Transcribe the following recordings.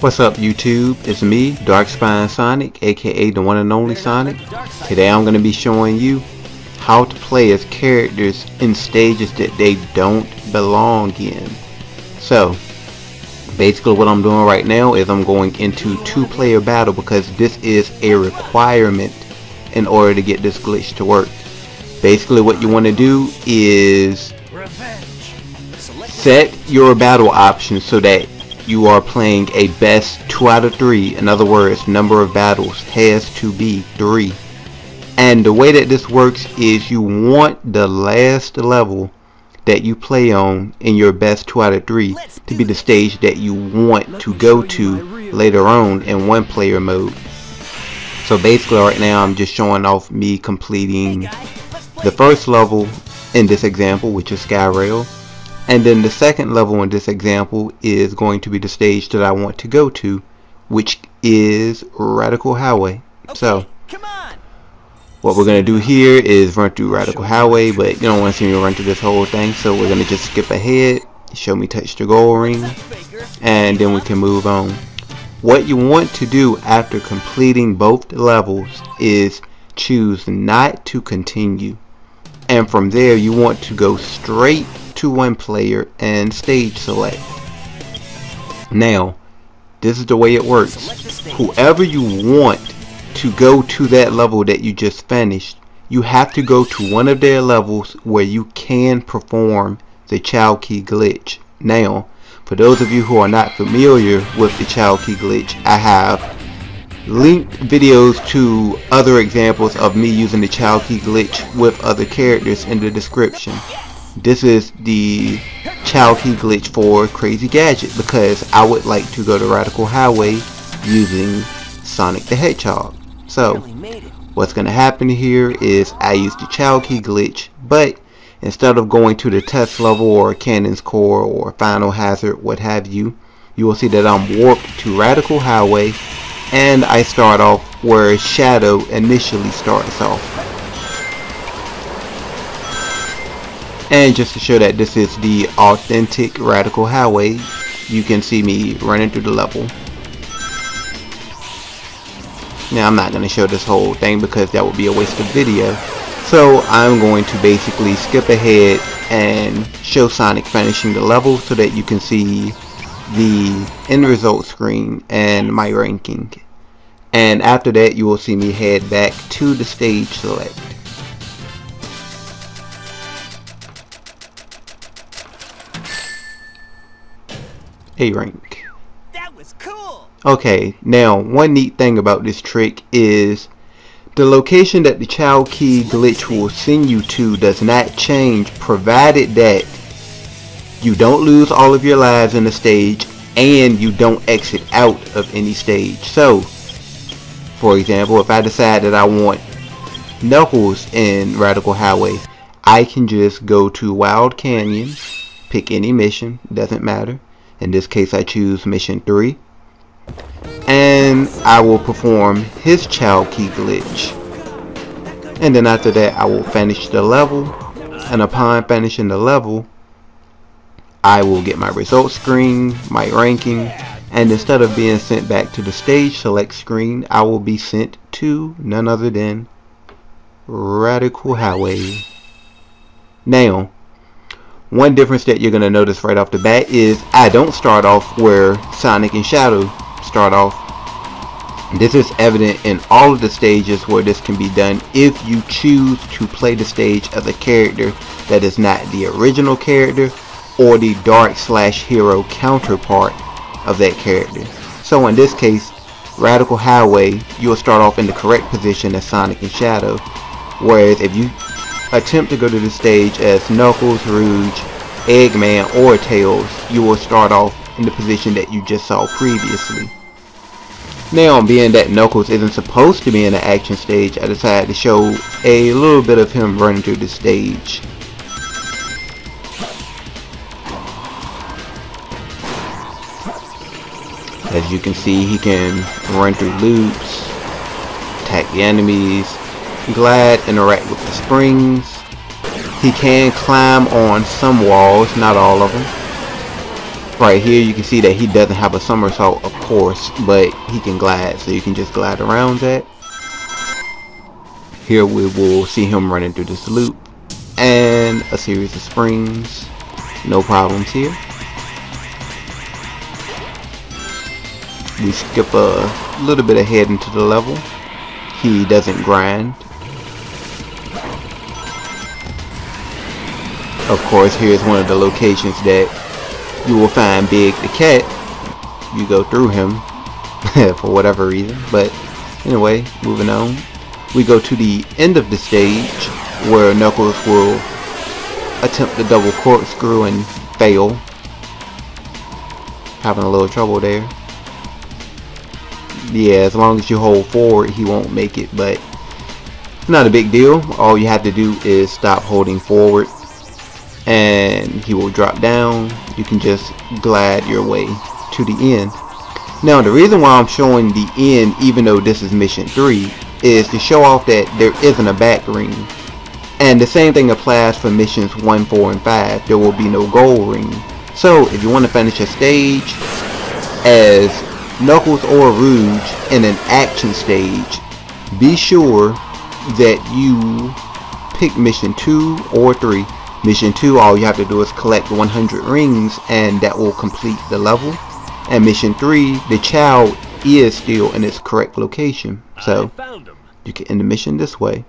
What's up YouTube? It's me, Darkspine Sonic, aka the one and only Sonic. Today I'm going to be showing you how to play as characters in stages that they don't belong in. So, basically what I'm doing right now is I'm going into two player battle because this is a requirement in order to get this glitch to work. Basically what you want to do is set your battle options so that you are playing a best 2 out of 3. In other words, number of battles has to be 3. And the way that this works is you want the last level that you play on in your best 2 out of 3 to be the stage that you want to go to later on in one player mode. So basically right now I'm just showing off me completing the first level in this example which is Skyrail and then the second level in this example is going to be the stage that I want to go to, which is Radical Highway. So, what we're going to do here is run through Radical Highway, but you don't want to see me run through this whole thing, so we're going to just skip ahead, show me touch the gold ring, and then we can move on. What you want to do after completing both levels is choose not to continue. And from there you want to go straight to one player and stage select. Now, this is the way it works. Whoever you want to go to that level that you just finished, you have to go to one of their levels where you can perform the chao key glitch. Now, for those of you who are not familiar with the chao key glitch, I have linked videos to other examples of me using the chao key glitch with other characters in the description this is the chao key glitch for Crazy Gadget because I would like to go to Radical Highway using Sonic the Hedgehog. So, what's going to happen here is I use the chao key glitch, but instead of going to the test level or Cannon's Core or Final Hazard, what have you, you will see that I'm warped to Radical Highway and I start off where Shadow initially starts off. And just to show that this is the authentic Radical Highway, you can see me running through the level. Now I'm not going to show this whole thing because that would be a waste of video. So I'm going to basically skip ahead and show Sonic finishing the level so that you can see the end result screen and my ranking. And after that you will see me head back to the stage select. A rank. That was cool. Okay, now one neat thing about this trick is the location that the chao key glitch will send you to does not change provided that you don't lose all of your lives in the stage and you don't exit out of any stage. So, for example, if I decide that I want Knuckles in Radical Highway, I can just go to Wild Canyon, pick any mission, doesn't matter, in this case I choose mission 3 and I will perform his chao key glitch and then after that I will finish the level and upon finishing the level I will get my results screen, my ranking and instead of being sent back to the stage select screen I will be sent to none other than Radical Highway. Now one difference that you're going to notice right off the bat is I don't start off where Sonic and Shadow start off. This is evident in all of the stages where this can be done if you choose to play the stage as a character that is not the original character or the dark slash hero counterpart of that character. So in this case, Radical Highway, you'll start off in the correct position as Sonic and Shadow. Whereas if you attempt to go to the stage as Knuckles, Rouge, Eggman, or Tails, you will start off in the position that you just saw previously. Now, being that Knuckles isn't supposed to be in the action stage, I decided to show a little bit of him running through the stage. As you can see, he can run through loops, attack the enemies, glide, interact with the springs. He can climb on some walls, not all of them. Right here you can see that he doesn't have a somersault of course but he can glide so you can just glide around that. Here we will see him running through this loop and a series of springs. No problems here. We skip a little bit ahead into the level. He doesn't grind. Of course, here's one of the locations that you will find Big the Cat. You go through him for whatever reason. But anyway, moving on. We go to the end of the stage where Knuckles will attempt the double corkscrew and fail. Having a little trouble there. Yeah, as long as you hold forward, he won't make it, but not a big deal. All you have to do is stop holding forward and he will drop down. You can just glide your way to the end. Now the reason why I'm showing the end even though this is mission 3 is to show off that there isn't a back ring. And the same thing applies for missions 1, 4, and 5 there will be no gold ring. So if you want to finish a stage as Knuckles or Rouge in an action stage be sure that you pick mission 2 or 3 Mission 2, all you have to do is collect 100 rings and that will complete the level. And Mission 3, the chao is still in its correct location. So, you can end the mission this way.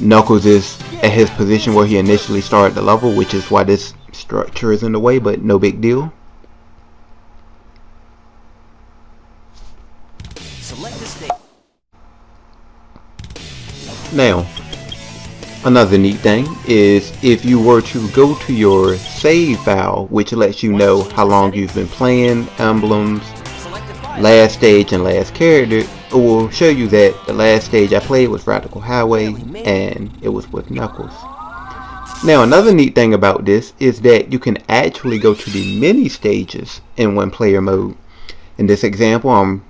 Knuckles is at his position where he initially started the level, which is why this structure is in the way, but no big deal. Now, Another neat thing is if you were to go to your save file, which lets you know how long you've been playing, emblems, last stage and last character, it will show you that the last stage I played was Radical Highway and it was with Knuckles. Now another neat thing about this is that you can actually go to the mini stages in one player mode. In this example I'm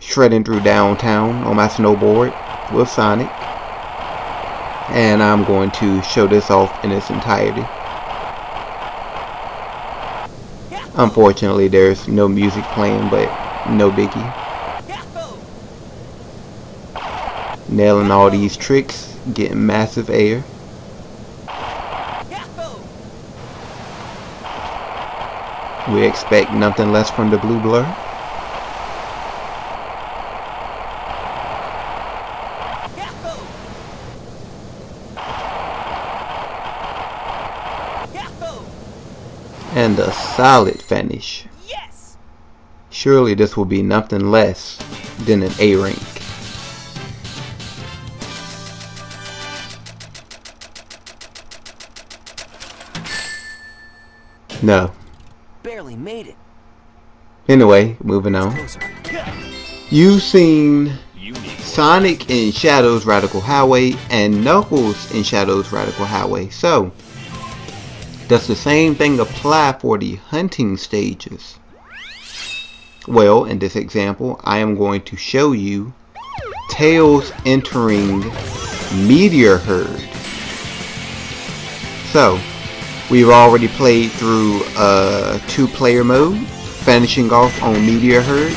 shredding through downtown on my snowboard with Sonic and I'm going to show this off in its entirety. Unfortunately there's no music playing but no biggie. Nailing all these tricks, getting massive air. We expect nothing less from the blue blur. And a solid finish. Yes! Surely this will be nothing less than an A rank. No. Barely made it. Anyway, moving on. You've seen Sonic in Shadows Radical Highway and Knuckles in Shadows Radical Highway. So, does the same thing apply for the hunting stages? Well, in this example, I am going to show you Tails entering Meteor Herd. So, we've already played through uh, two-player mode, finishing off on Meteor Herd.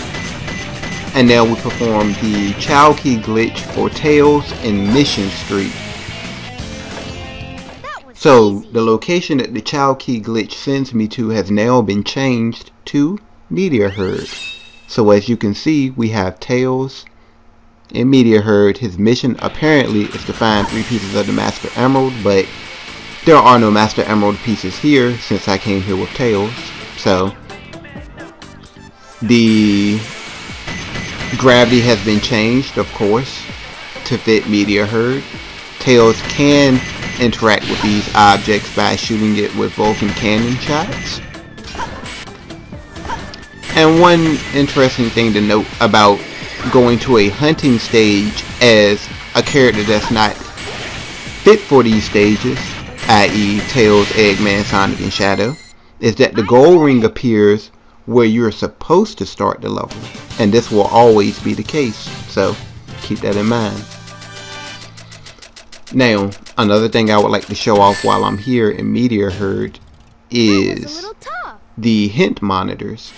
And now we perform the Chao Key glitch for Tails in Mission Street. So the location that the chao key glitch sends me to has now been changed to Meteor Herd. So as you can see, we have Tails in Meteor Herd. His mission apparently is to find three pieces of the Master Emerald, but there are no Master Emerald pieces here since I came here with Tails. So the gravity has been changed, of course, to fit Meteor Herd. Tails can interact with these objects by shooting it with Vulcan cannon shots. And one interesting thing to note about going to a hunting stage as a character that's not fit for these stages, i.e. Tails, Eggman, Sonic, and Shadow, is that the gold ring appears where you're supposed to start the level. And this will always be the case, so keep that in mind. Now, another thing I would like to show off while I'm here in Meteor Herd is the hint monitors.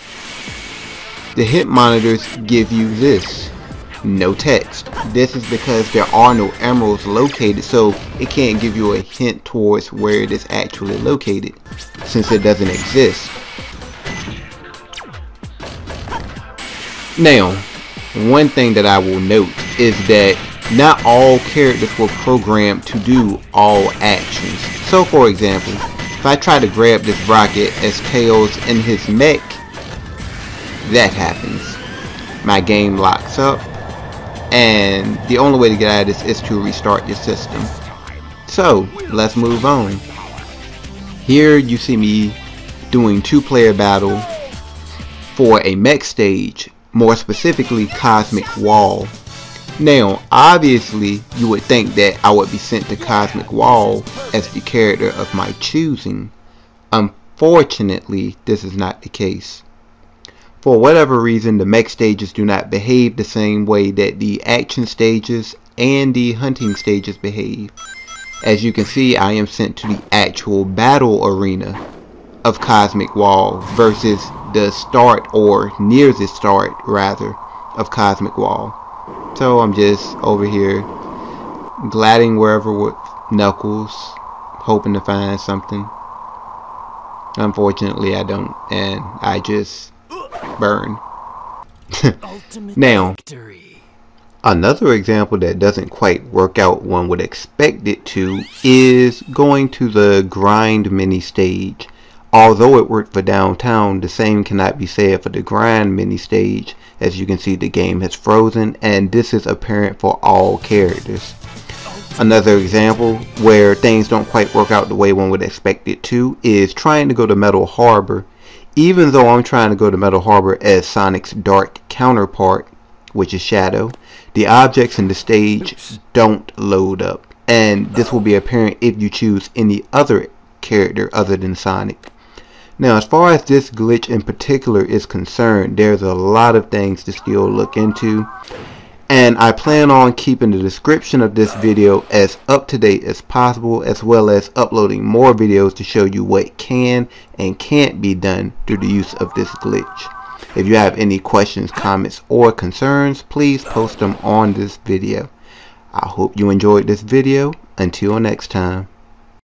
The hint monitors give you this, no text. This is because there are no emeralds located so it can't give you a hint towards where it is actually located since it doesn't exist. Now, one thing that I will note is that not all characters were programmed to do all actions. So for example, if I try to grab this rocket as Tails in his mech, that happens. My game locks up, and the only way to get out of this is to restart your system. So, let's move on. Here you see me doing two player battle for a mech stage, more specifically Cosmic Wall. Now, obviously, you would think that I would be sent to Cosmic Wall as the character of my choosing. Unfortunately, this is not the case. For whatever reason, the mech stages do not behave the same way that the action stages and the hunting stages behave. As you can see, I am sent to the actual battle arena of Cosmic Wall versus the start or near the start rather of Cosmic Wall. So I'm just over here gliding wherever with Knuckles, hoping to find something. Unfortunately, I don't, and I just burn. now, another example that doesn't quite work out one would expect it to is going to the grind mini stage. Although it worked for downtown, the same cannot be said for the grind mini stage. As you can see, the game has frozen, and this is apparent for all characters. Another example where things don't quite work out the way one would expect it to is trying to go to Metal Harbor. Even though I'm trying to go to Metal Harbor as Sonic's dark counterpart, which is Shadow, the objects in the stage don't load up. And this will be apparent if you choose any other character other than Sonic. Now, as far as this glitch in particular is concerned, there's a lot of things to still look into. And I plan on keeping the description of this video as up to date as possible, as well as uploading more videos to show you what can and can't be done through the use of this glitch. If you have any questions, comments, or concerns, please post them on this video. I hope you enjoyed this video. Until next time.